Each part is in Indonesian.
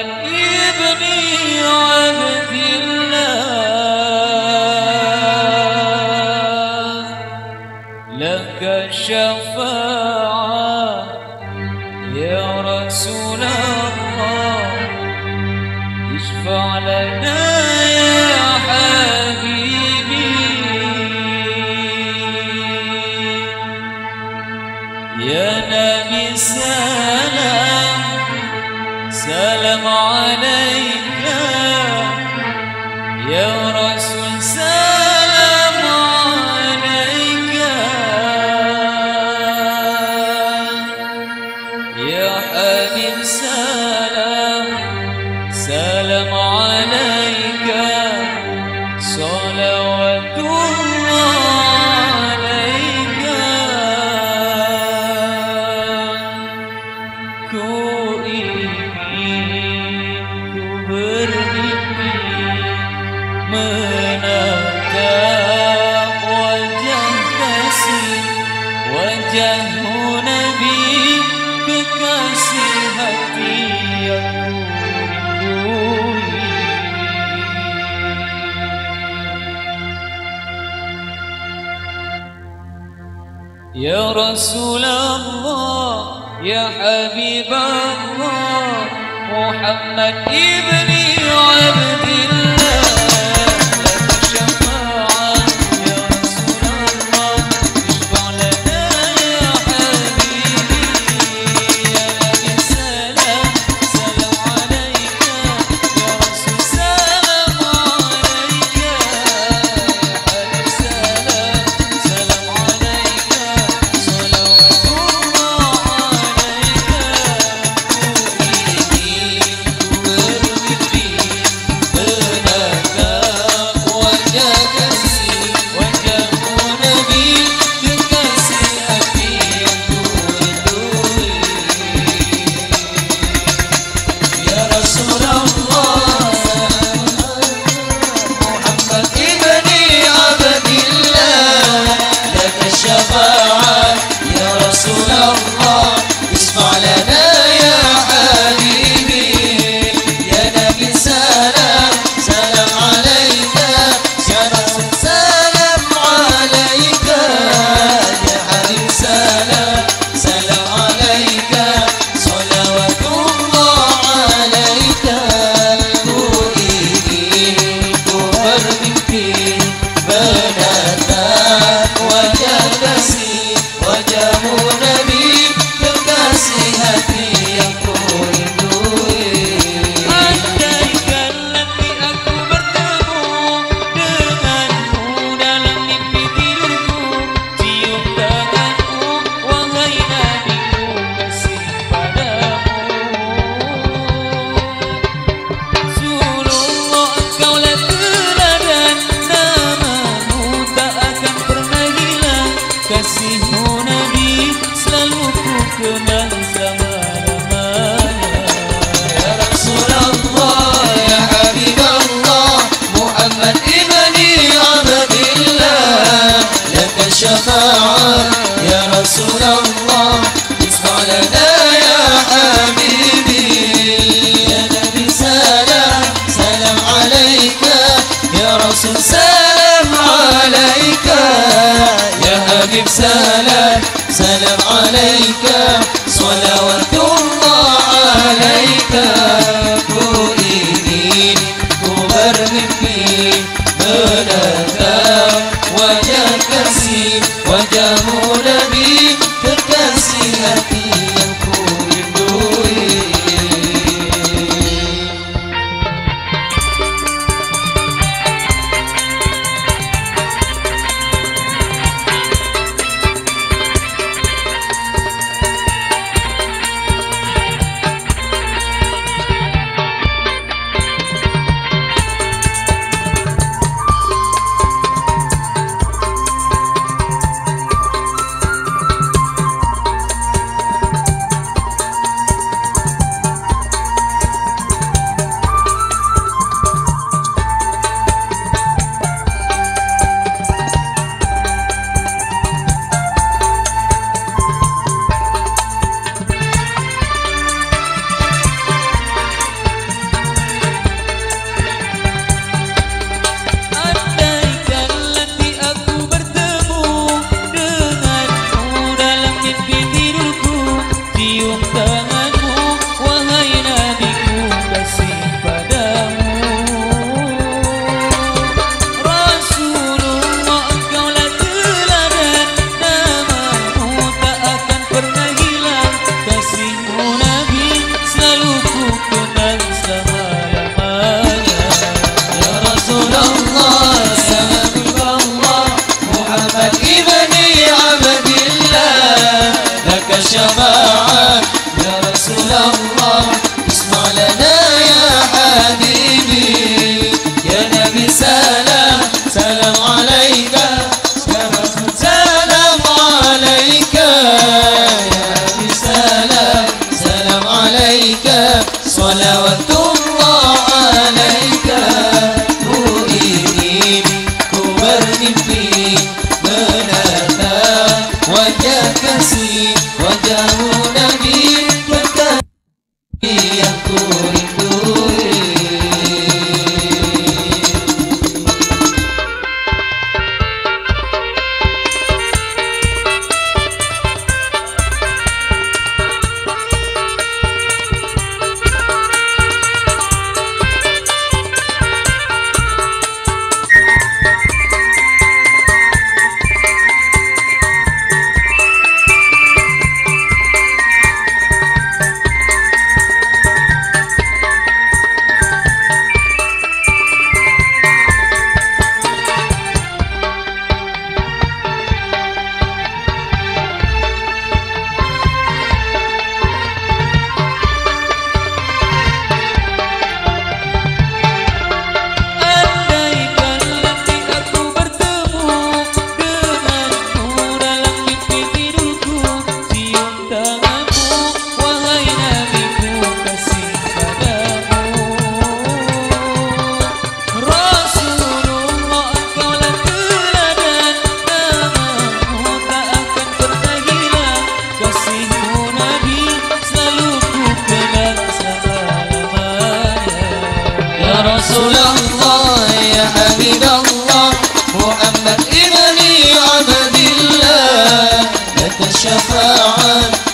عن ابني وابن الله. عليك صلوات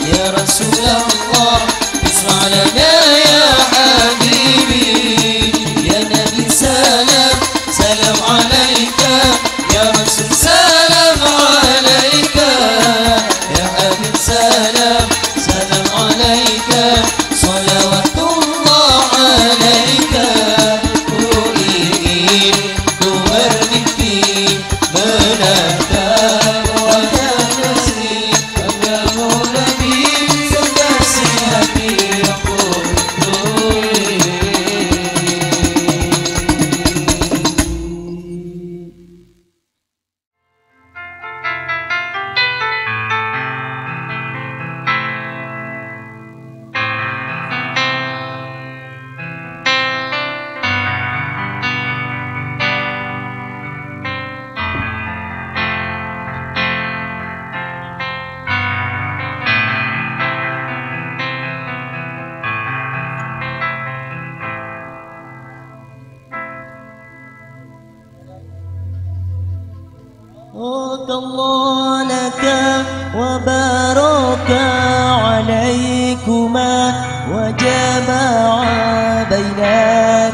يا رسول الله اسمع لنا.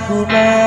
aku mau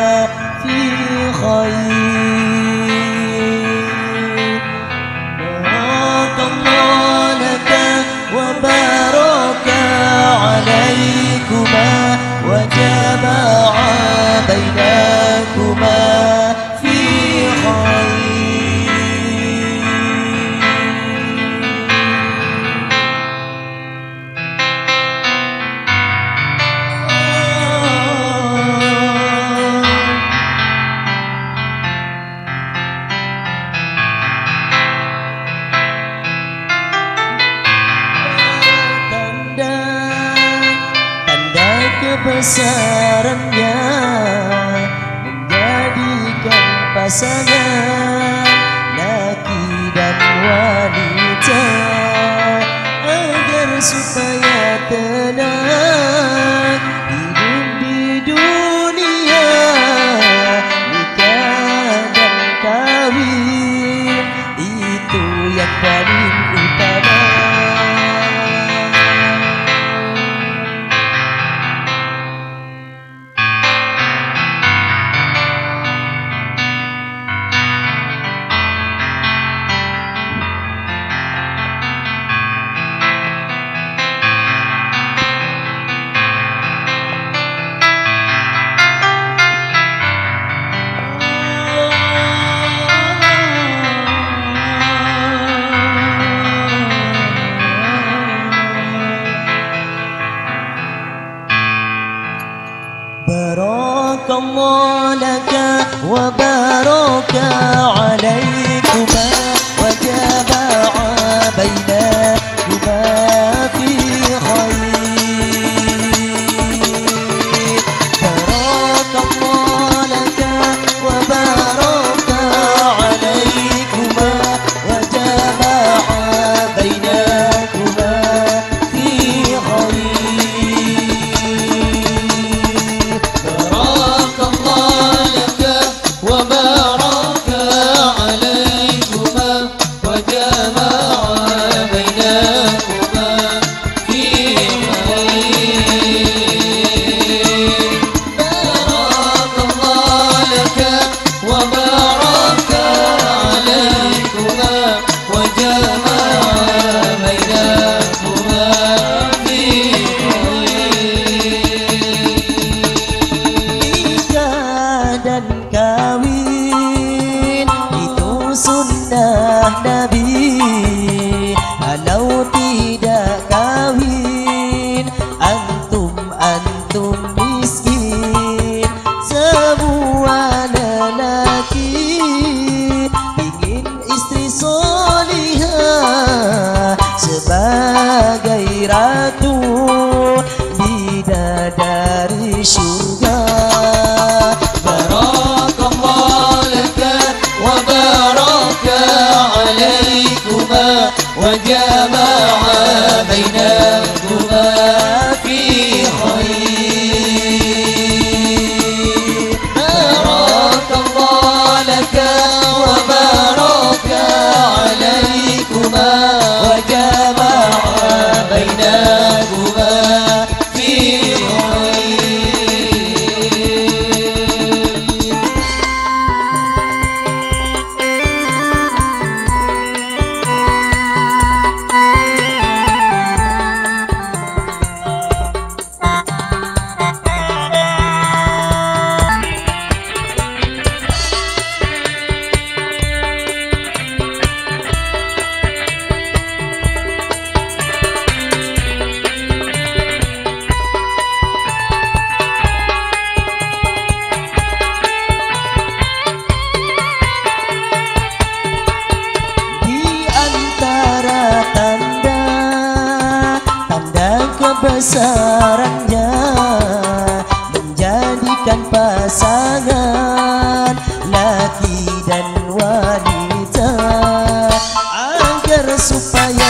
pai.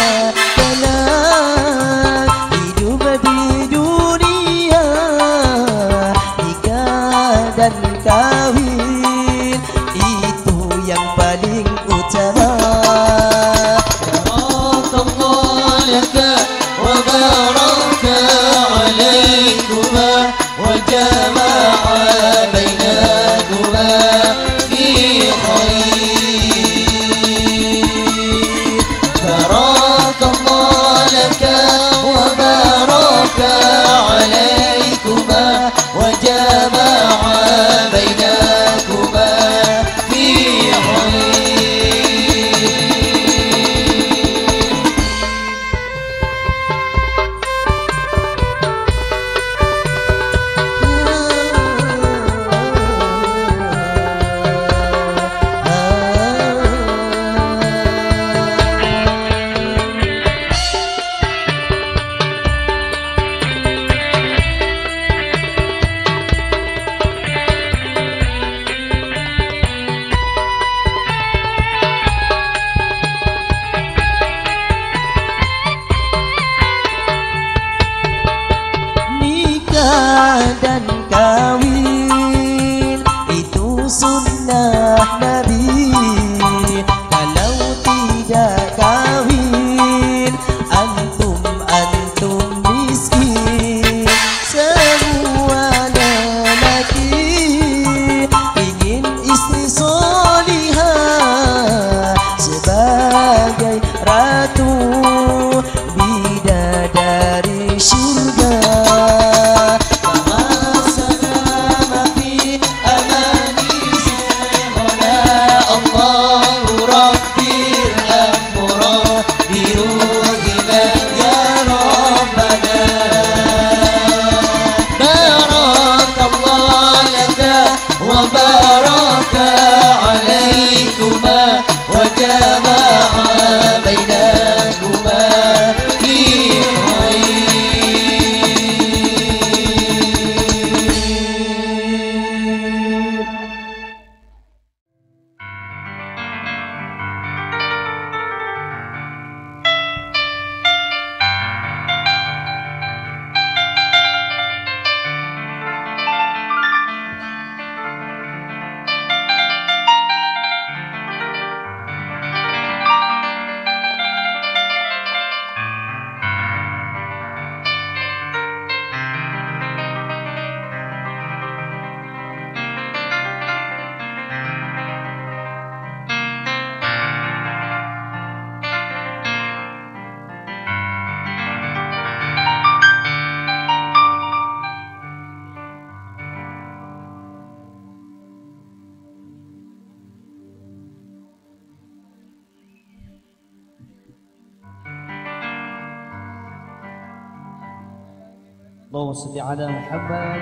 اللهم صل على محمد.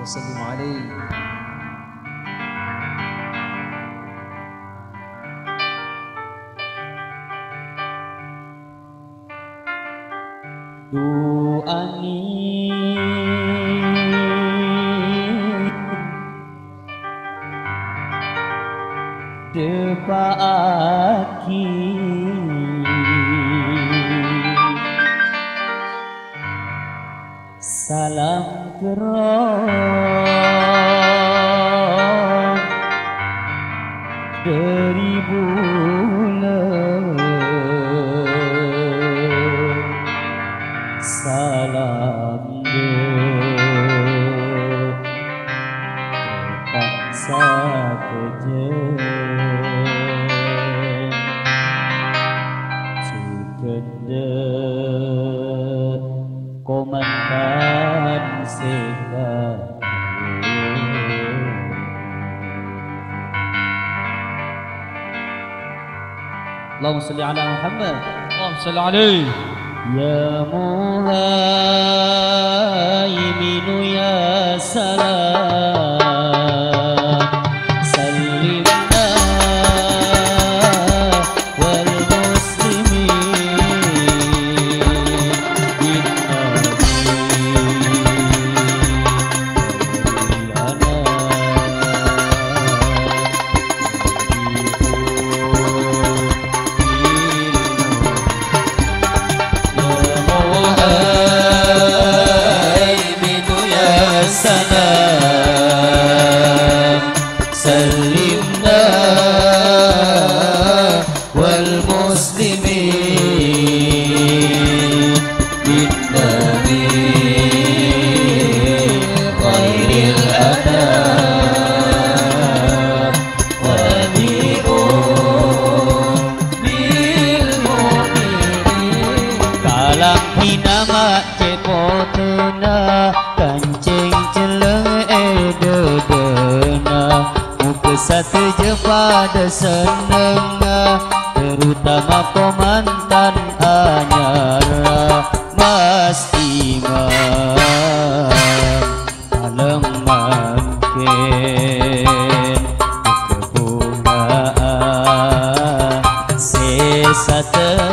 وسلم عليه. دعاني دعاكي được cô mình اللهم صل على محمد. اللهم صل عليه. يا مولاي من يا سلام. ada seneng terutama pemantan anyar mas imam kalem mangken kebungaan sesateng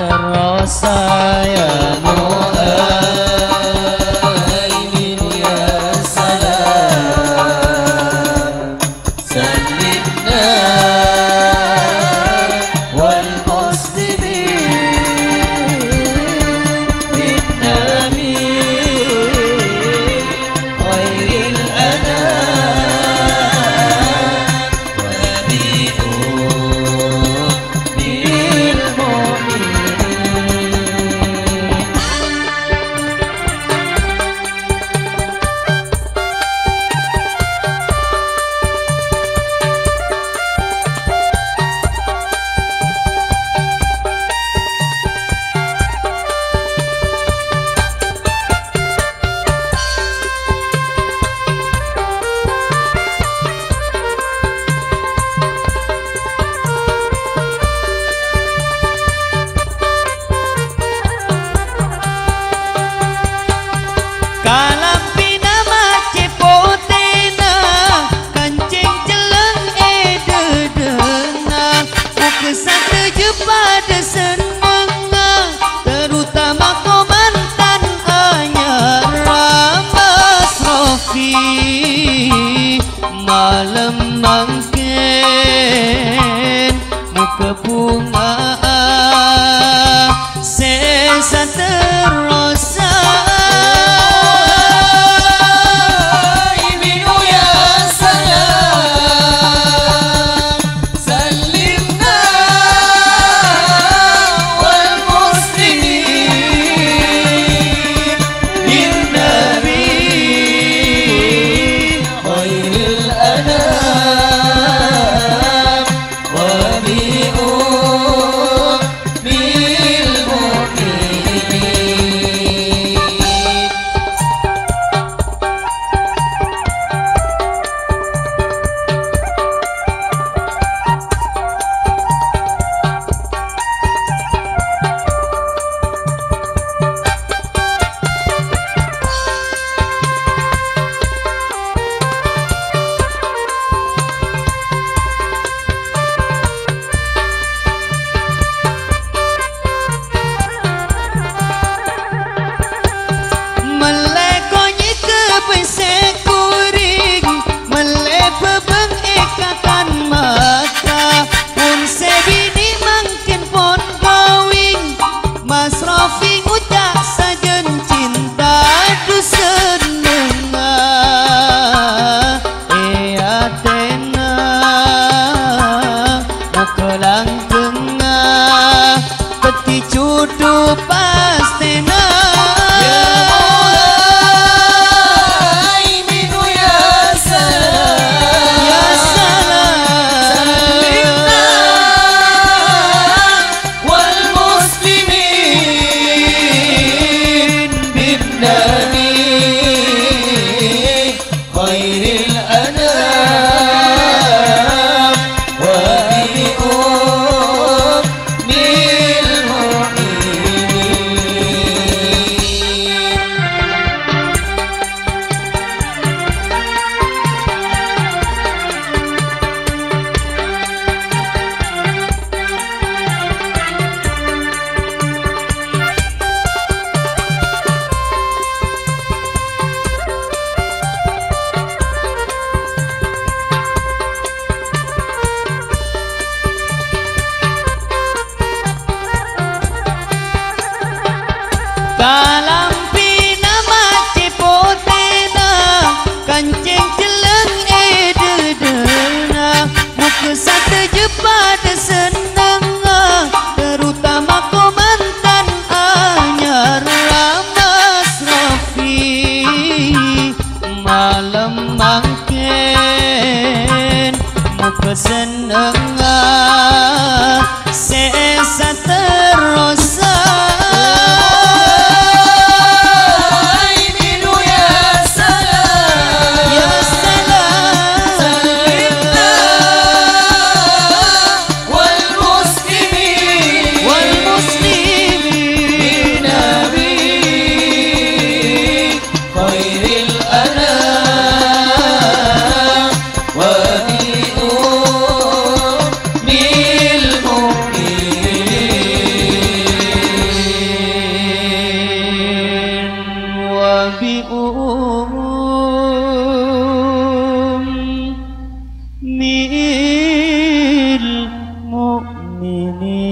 mu'minin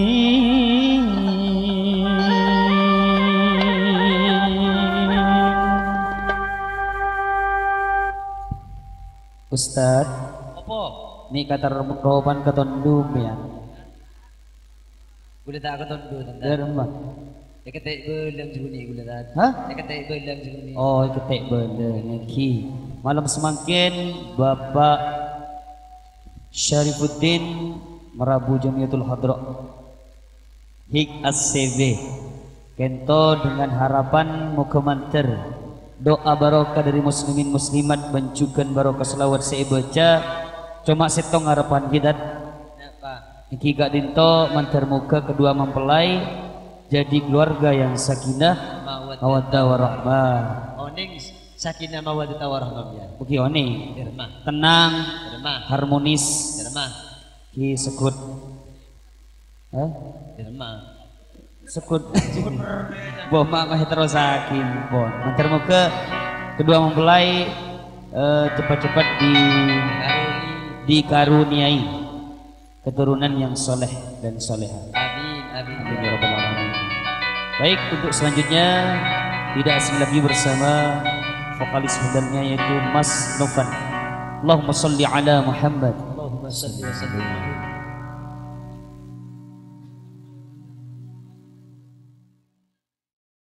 Ustaz, Apa? ini kata roban ketondum ya. Boleh tak Ya rumah. Ya belam jeruni boleh tak? Hah? Ya ketik belam jeruni. Oh, ketik benda ngeki. Malam semakin Bapak Syarifuddin Merabu Jamiatul Hadra Hik ACV Kento dengan harapan muka manter Doa barokah dari muslimin muslimat Bancukan barokah selawat saya baca Cuma setong harapan kita? Iki gak dinto manter muka kedua mempelai Jadi keluarga yang sakinah Mawad. Mawaddah warahmah Oning sakinah mawaddah warahmah ya. Oke oni Irma. tenang harmonis ki sekut Hah? Sekut boh mak terus sakin bon nanti muka kedua mempelai eh, cepat-cepat di Karuni. dikaruniai keturunan yang soleh dan soleha Amin. Amin. Amin ya. Baik untuk selanjutnya tidak asing lagi bersama vokalis mudanya yaitu Mas Novan. Allahumma salli ala Muhammad. Allahumma salli wa sallim.